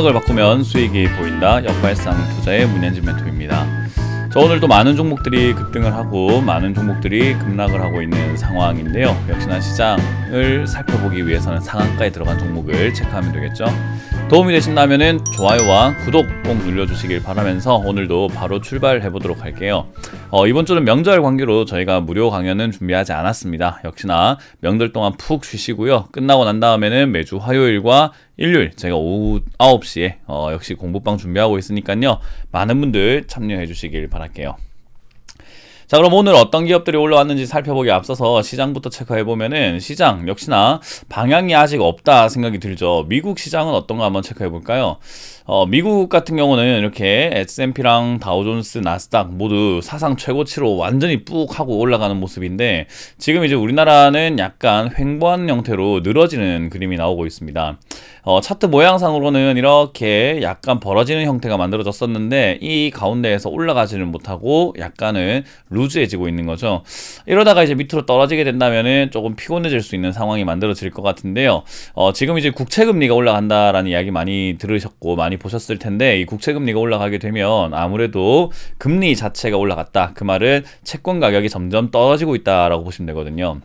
생각을 바꾸면 수익이 보인다. 역발상 투자의 문현진 멘토입니다. 저 오늘도 많은 종목들이 급등을 하고 많은 종목들이 급락을 하고 있는 상황인데요. 역시나 시장을 살펴보기 위해서는 상한가에 들어간 종목을 체크하면 되겠죠. 도움이 되신다면 좋아요와 구독 꼭 눌러주시길 바라면서 오늘도 바로 출발해 보도록 할게요. 어, 이번 주는 명절 관계로 저희가 무료 강연은 준비하지 않았습니다. 역시나 명절 동안 푹 쉬시고요. 끝나고 난 다음에는 매주 화요일과 일요일 제가 오후 9시에 어, 역시 공부방 준비하고 있으니까요. 많은 분들 참여해 주시길 바랄게요. 자 그럼 오늘 어떤 기업들이 올라왔는지 살펴보기 앞서서 시장부터 체크해 보면은 시장 역시나 방향이 아직 없다 생각이 들죠. 미국 시장은 어떤가 한번 체크해 볼까요? 어, 미국 같은 경우는 이렇게 S&P랑 다우존스, 나스닥 모두 사상 최고치로 완전히 뿍 하고 올라가는 모습인데 지금 이제 우리나라는 약간 횡보한 형태로 늘어지는 그림이 나오고 있습니다. 어, 차트 모양상으로는 이렇게 약간 벌어지는 형태가 만들어졌었는데 이 가운데에서 올라가지는 못하고 약간은 루즈해지고 있는 거죠. 이러다가 이제 밑으로 떨어지게 된다면은 조금 피곤해질 수 있는 상황이 만들어질 것 같은데요. 어, 지금 이제 국채금리가 올라간다라는 이야기 많이 들으셨고 많이 보셨을 텐데 이 국채 금리가 올라가게 되면 아무래도 금리 자체가 올라갔다. 그 말은 채권 가격이 점점 떨어지고 있다라고 보시면 되거든요.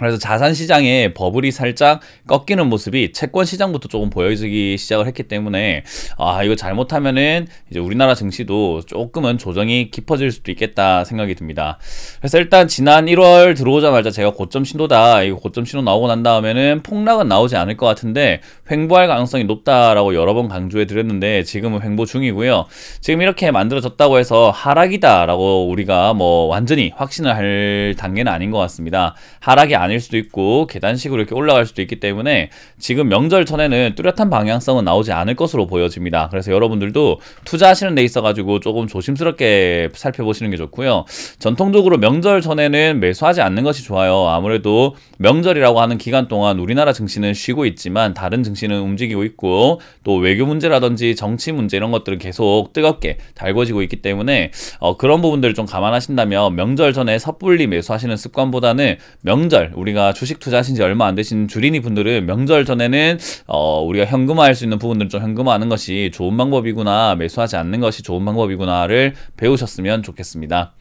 그래서 자산 시장에 버블이 살짝 꺾이는 모습이 채권 시장부터 조금 보여지기 시작을 했기 때문에 아 이거 잘못하면은 이제 우리나라 증시도 조금은 조정이 깊어질 수도 있겠다 생각이 듭니다. 그래서 일단 지난 1월 들어오자마자 제가 고점 신호다 이거 고점 신호 나오고 난 다음에는 폭락은 나오지 않을 것 같은데 횡보할 가능성이 높다라고 여러 번 강조해 드렸는데 지금은 횡보 중이고요. 지금 이렇게 만들어졌다고 해서 하락이다라고 우리가 뭐 완전히 확신을 할 단계는 아닌 것 같습니다. 하락이 아닐 수도 있고 계단식으로 이렇게 올라갈 수도 있기 때문에 지금 명절 전에는 뚜렷한 방향성은 나오지 않을 것으로 보여집니다. 그래서 여러분들도 투자하시는 데 있어 가지고 조금 조심스럽게 살펴보시는 게 좋고요. 전통적으로 명절 전에는 매수하지 않는 것이 좋아요. 아무래도 명절이라고 하는 기간 동안 우리나라 증시는 쉬고 있지만 다른 증시는 움직이고 있고 또 외교 문제라든지 정치 문제 이런 것들은 계속 뜨겁게 달궈지고 있기 때문에 어, 그런 부분들을 좀 감안하신다면 명절 전에 섣불리 매수하시는 습관보다는 명절 우리가 주식 투자하신 지 얼마 안 되신 주린이 분들은 명절 전에는 어, 우리가 현금화할 수 있는 부분들을 좀 현금화하는 것이 좋은 방법이구나 매수하지 않는 것이 좋은 방법이구나를 배우셨으면 좋겠습니다.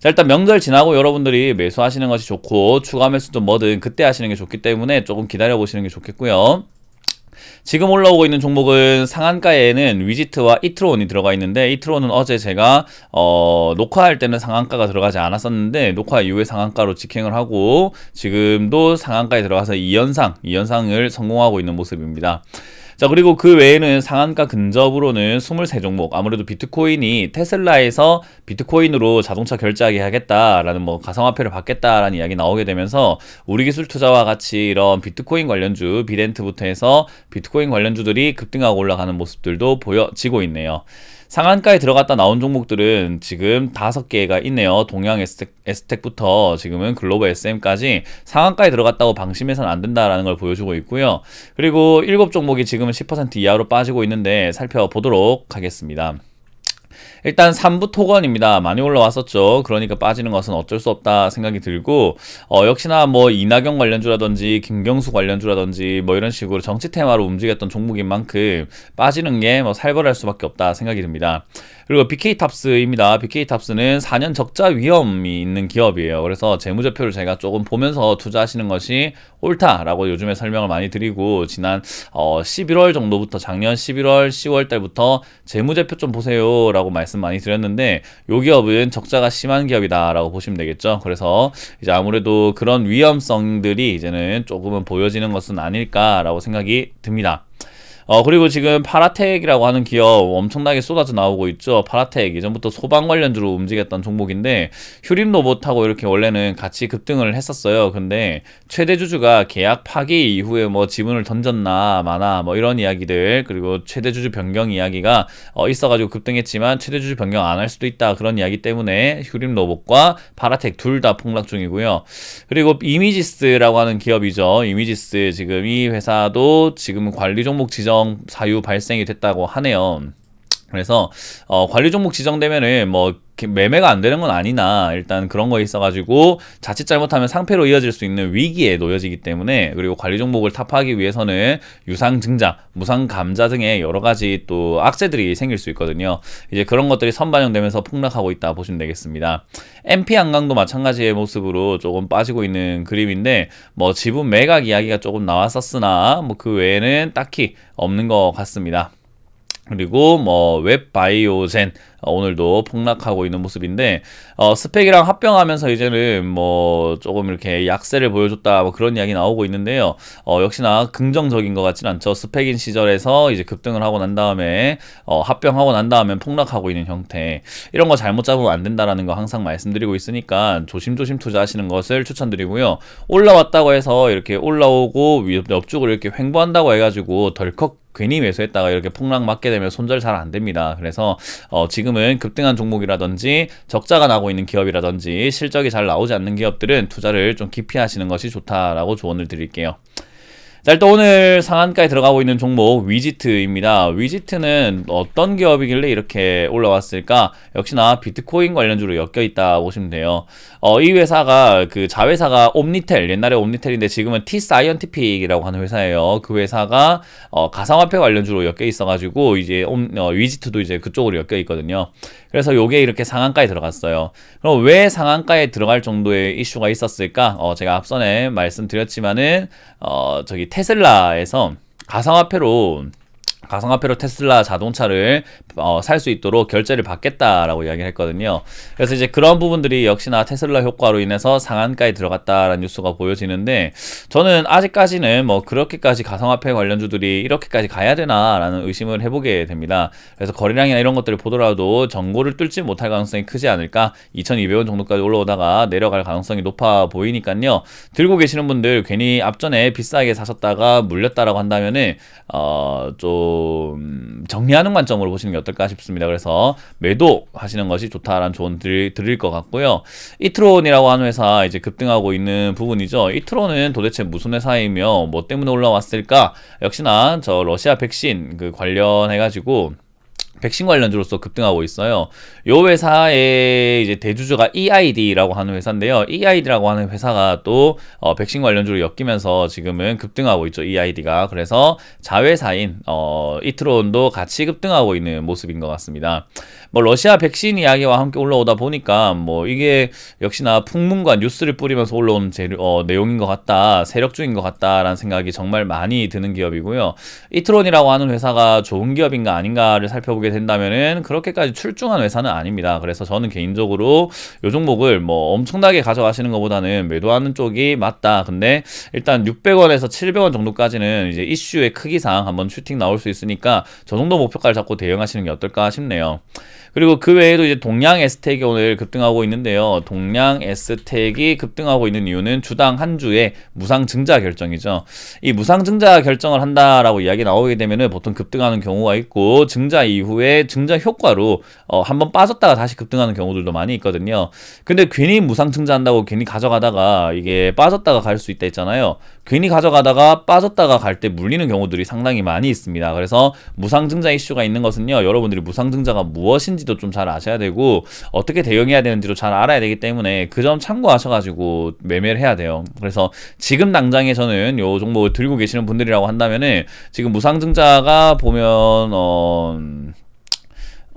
자 일단 명절 지나고 여러분들이 매수하시는 것이 좋고 추가 매수도 뭐든 그때 하시는 게 좋기 때문에 조금 기다려 보시는 게 좋겠고요. 지금 올라오고 있는 종목은 상한가에는 위지트와 이트론이 들어가 있는데 이트론은 어제 제가 어, 녹화할 때는 상한가가 들어가지 않았었는데 녹화 이후에 상한가로 직행을 하고 지금도 상한가에 들어가서 2연상, 2연상을 성공하고 있는 모습입니다. 자 그리고 그 외에는 상한가 근접으로는 23종목 아무래도 비트코인이 테슬라에서 비트코인으로 자동차 결제하게 하겠다라는 뭐 가상화폐를 받겠다라는 이야기 나오게 되면서 우리 기술 투자와 같이 이런 비트코인 관련주 비덴트부터 해서 비트코인 관련주들이 급등하고 올라가는 모습들도 보여지고 있네요. 상한가에 들어갔다 나온 종목들은 지금 다섯 개가 있네요. 동양 에스텍, 에스텍 부터 지금은 글로벌 SM까지 상한가에 들어갔다고 방심해서는 안 된다라는 걸 보여주고 있고요. 그리고 일곱 종목이 지금은 10% 이하로 빠지고 있는데 살펴보도록 하겠습니다. 일단 3부 토건입니다. 많이 올라왔었죠. 그러니까 빠지는 것은 어쩔 수 없다 생각이 들고 어, 역시나 뭐 이낙연 관련주라든지 김경수 관련주라든지 뭐 이런 식으로 정치 테마로 움직였던 종목인 만큼 빠지는 게 뭐 살벌할 수밖에 없다 생각이 듭니다. 그리고 BK탑스입니다. BK탑스는 4년 적자 위험이 있는 기업이에요. 그래서 재무제표를 제가 조금 보면서 투자하시는 것이 옳다라고 요즘에 설명을 많이 드리고 지난 어, 11월 정도부터 작년 11월 10월 달부터 재무제표 좀 보세요라고 말씀 많이 드렸는데 요 기업은 적자가 심한 기업이다 라고 보시면 되겠죠. 그래서 이제 아무래도 그런 위험성들이 이제는 조금은 보여지는 것은 아닐까 라고 생각이 듭니다. 어, 그리고 지금 파라텍이라고 하는 기업 엄청나게 쏟아져 나오고 있죠. 파라텍 이전부터 소방 관련주로 움직였던 종목인데 휴림 로봇하고 이렇게 원래는 같이 급등을 했었어요. 근데 최대 주주가 계약 파기 이후에 뭐 지분을 던졌나 마나 뭐 이런 이야기들 그리고 최대 주주 변경 이야기가 어, 있어가지고 급등했지만 최대 주주 변경 안 할 수도 있다 그런 이야기 때문에 휴림 로봇과 파라텍 둘 다 폭락 중이고요. 그리고 이미지스라고 하는 기업이죠. 이미지스 지금 이 회사도 지금 관리 종목 지정 사유 발생이 됐다고 하네요. 그래서 어, 관리 종목 지정되면은 뭐 매매가 안 되는 건 아니나 일단 그런 거 있어가지고 자칫 잘못하면 상패로 이어질 수 있는 위기에 놓여지기 때문에 그리고 관리 종목을 탑하기 위해서는 유상 증자, 무상 감자 등의 여러 가지 또 악재들이 생길 수 있거든요. 이제 그런 것들이 선반영되면서 폭락하고 있다 보시면 되겠습니다. MP 한강도 마찬가지의 모습으로 조금 빠지고 있는 그림인데 뭐 지분 매각 이야기가 조금 나왔었으나 뭐 그 외에는 딱히 없는 것 같습니다. 그리고 뭐 웹바이오젠 어, 오늘도 폭락하고 있는 모습인데 어, 스펙이랑 합병하면서 이제는 뭐 조금 이렇게 약세를 보여줬다 뭐 그런 이야기 나오고 있는데요. 어, 역시나 긍정적인 것 같진 않죠. 스펙인 시절에서 이제 급등을 하고 난 다음에 어, 합병하고 난 다음에 폭락하고 있는 형태 이런 거 잘못 잡으면 안 된다라는 거 항상 말씀드리고 있으니까 조심조심 투자하시는 것을 추천드리고요. 올라왔다고 해서 이렇게 올라오고 옆쪽으로 이렇게 횡보한다고 해가지고 덜컥 괜히 매수했다가 이렇게 폭락 맞게 되면 손절 잘 안 됩니다. 그래서 어, 지금 은 급등한 종목이라든지 적자가 나고 있는 기업이라든지 실적이 잘 나오지 않는 기업들은 투자를 좀 기피 하시는 것이 좋다라고 조언을 드릴게요. 자, 일단 오늘 상한가에 들어가고 있는 종목 위지트입니다. 위지트는 어떤 기업이길래 이렇게 올라왔을까? 역시나 비트코인 관련주로 엮여 있다 보시면 돼요. 어, 이 회사가 그 자회사가 옴니텔, 옛날에 옴니텔인데 지금은 티사이언티픽이라고 하는 회사예요. 그 회사가 어, 가상화폐 관련주로 엮여 있어가지고 이제 옴, 어, 위지트도 이제 그쪽으로 엮여 있거든요. 그래서 요게 이렇게 상한가에 들어갔어요. 그럼 왜 상한가에 들어갈 정도의 이슈가 있었을까? 어, 제가 앞선에 말씀드렸지만은 어, 저기 테슬라에서 가상화폐로 가상화폐로 테슬라 자동차를 어, 살 수 있도록 결제를 받겠다라고 이야기를 했거든요. 그래서 이제 그런 부분들이 역시나 테슬라 효과로 인해서 상한가에 들어갔다라는 뉴스가 보여지는데 저는 아직까지는 뭐 그렇게까지 가상화폐 관련주들이 이렇게까지 가야 되나라는 의심을 해보게 됩니다. 그래서 거래량이나 이런 것들을 보더라도 정고를 뚫지 못할 가능성이 크지 않을까 2,200원 정도까지 올라오다가 내려갈 가능성이 높아 보이니까요. 들고 계시는 분들 괜히 앞전에 비싸게 사셨다가 물렸다라고 한다면은 어좀 정리하는 관점으로 보시는 게 어떨까 싶습니다. 그래서 매도 하시는 것이 좋다라는 조언 드릴, 드릴 것 같고요. 이트론이라고 하는 회사 이제 급등하고 있는 부분이죠. 이트론은 도대체 무슨 회사이며 뭐 때문에 올라왔을까? 역시나 저 러시아 백신 그 관련해가지고 백신 관련주로서 급등하고 있어요. 요 회사의 이제 대주주가 EID라고 하는 회사인데요. EID라고 하는 회사가 또 어, 백신 관련주로 엮이면서 지금은 급등하고 있죠. EID가 그래서 자회사인 어, 이트론도 같이 급등하고 있는 모습인 것 같습니다. 뭐 러시아 백신 이야기와 함께 올라오다 보니까 뭐 이게 역시나 풍문과 뉴스를 뿌리면서 올라온 재료, 어, 내용인 것 같다, 세력주인 것 같다라는 생각이 정말 많이 드는 기업이고요. 이트론이라고 하는 회사가 좋은 기업인가 아닌가를 살펴보게 된다면은 그렇게까지 출중한 회사는 아닙니다. 그래서 저는 개인적으로 요 종목을 뭐 엄청나게 가져가시는 것보다는 매도하는 쪽이 맞다. 근데 일단 600원에서 700원 정도까지는 이제 이슈의 크기상 한번 슈팅 나올 수 있으니까 저 정도 목표가를 잡고 대응하시는 게 어떨까 싶네요. 그리고 그 외에도 이제 동양 에스텍이 오늘 급등하고 있는데요. 동양 에스텍이 급등하고 있는 이유는 주당 한 주에 무상 증자 결정이죠. 이 무상 증자 결정을 한다라고 이야기 나오게 되면은 보통 급등하는 경우가 있고 증자 이후에 증자 효과로 어 한번 빠졌다가 다시 급등하는 경우들도 많이 있거든요. 근데 괜히 무상 증자한다고 괜히 가져가다가 이게 빠졌다가 갈 수 있다 했잖아요. 괜히 가져가다가 빠졌다가 갈 때 물리는 경우들이 상당히 많이 있습니다. 그래서 무상 증자 이슈가 있는 것은요. 여러분들이 무상 증자가 무엇인지 하는지도 좀 잘 아셔야 되고 어떻게 대응해야 되는지도 잘 알아야 되기 때문에 그 점 참고하셔가지고 매매를 해야 돼요. 그래서 지금 당장에 저는 요 종목을 들고 계시는 분들이라고 한다면은 지금 무상증자가 보면 어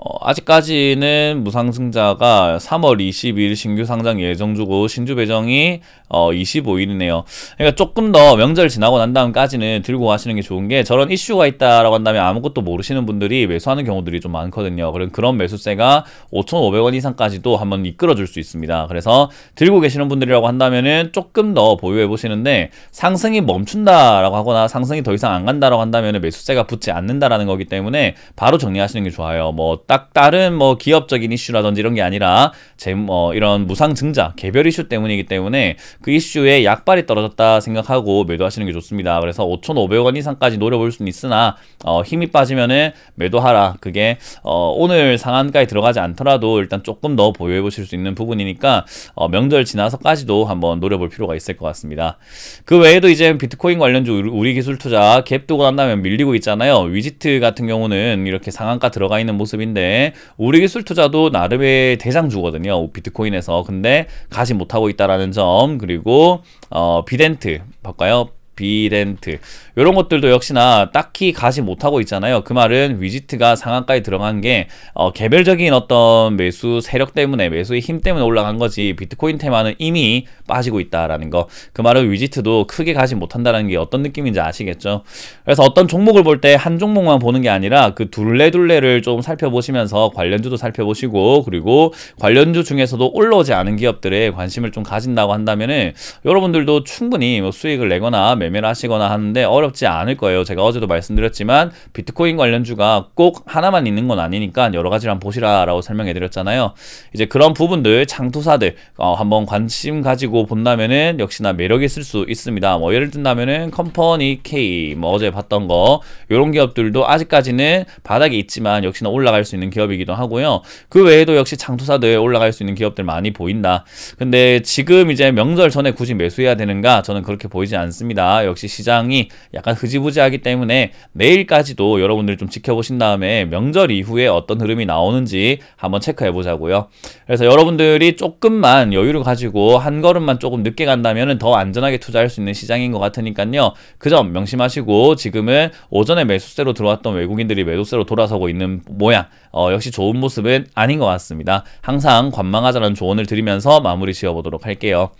어, 아직까지는 무상승자가 3월 20일 신규 상장 예정 주고 신주 배정이 어, 25일이네요. 그러니까 조금 더 명절 지나고 난 다음까지는 들고 가시는 게 좋은 게 저런 이슈가 있다라고 한다면 아무것도 모르시는 분들이 매수하는 경우들이 좀 많거든요. 그런 그런 매수세가 5,500원 이상까지도 한번 이끌어 줄 수 있습니다. 그래서 들고 계시는 분들이라고 한다면은 조금 더 보유해 보시는데 상승이 멈춘다라고 하거나 상승이 더 이상 안 간다라고 한다면 매수세가 붙지 않는다라는 거기 때문에 바로 정리하시는 게 좋아요. 뭐딱 다른 뭐 기업적인 이슈라든지 이런 게 아니라 제뭐 이런 무상 증자 개별 이슈 때문이기 때문에 그 이슈에 약발이 떨어졌다 생각하고 매도하시는 게 좋습니다. 그래서 5,500원 이상까지 노려볼 수는 있으나 어, 힘이 빠지면은 매도하라. 그게 어, 오늘 상한가에 들어가지 않더라도 일단 조금 더 보유해 보실 수 있는 부분이니까 어, 명절 지나서까지도 한번 노려볼 필요가 있을 것 같습니다. 그 외에도 이제 비트코인 관련주 우리 기술 투자 갭 두고 난 다음에 밀리고 있잖아요. 위지트 같은 경우는 이렇게 상한가 들어가 있는 모습인데 있는데 우리 기술 투자도 나름의 대장주거든요. 비트코인에서 근데 가지 못하고 있다라는 점 그리고 어 비덴트 볼까요? 비렌트 이런 것들도 역시나 딱히 가지 못하고 있잖아요. 그 말은 위지트가 상한가에 들어간 게 어, 개별적인 어떤 매수 세력 때문에 매수의 힘 때문에 올라간 거지 비트코인 테마는 이미 빠지고 있다라는 거. 그 말은 위지트도 크게 가지 못한다는 게 어떤 느낌인지 아시겠죠? 그래서 어떤 종목을 볼 때 한 종목만 보는 게 아니라 그 둘레둘레를 좀 살펴보시면서 관련주도 살펴보시고 그리고 관련주 중에서도 올라오지 않은 기업들에 관심을 좀 가진다고 한다면은 여러분들도 충분히 뭐 수익을 내거나 매매를 하시거나 하는데 어렵지 않을 거예요. 제가 어제도 말씀드렸지만 비트코인 관련주가 꼭 하나만 있는 건 아니니까 여러 가지를 한번 보시라라고 설명해 드렸잖아요. 이제 그런 부분들 창투사들 어, 한번 관심 가지고 본다면은 역시나 매력 있을 수 있습니다. 뭐 예를 든다면은 컴퍼니 K 뭐 어제 봤던 거 이런 기업들도 아직까지는 바닥에 있지만 역시나 올라갈 수 있는 기업이기도 하고요. 그 외에도 역시 창투사들 올라갈 수 있는 기업들 많이 보인다. 근데 지금 이제 명절 전에 굳이 매수해야 되는가? 저는 그렇게 보이지 않습니다. 역시 시장이 약간 흐지부지하기 때문에 내일까지도 여러분들이 좀 지켜보신 다음에 명절 이후에 어떤 흐름이 나오는지 한번 체크해 보자고요. 그래서 여러분들이 조금만 여유를 가지고 한 걸음만 조금 늦게 간다면 더 안전하게 투자할 수 있는 시장인 것 같으니까요. 그 점 명심하시고 지금은 오전에 매수세로 들어왔던 외국인들이 매도세로 돌아서고 있는 모양 어, 역시 좋은 모습은 아닌 것 같습니다. 항상 관망하자는 조언을 드리면서 마무리 지어보도록 할게요.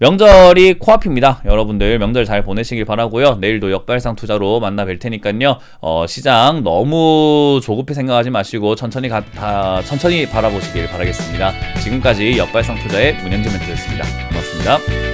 명절이 코앞입니다. 여러분들 명절 잘 보내시길 바라고요. 내일도 역발상 투자로 만나 뵐 테니까요. 어, 시장 너무 조급히 생각하지 마시고 천천히 가, 다, 천천히 바라보시길 바라겠습니다. 지금까지 역발상 투자의 문현진 멘트였습니다. 고맙습니다.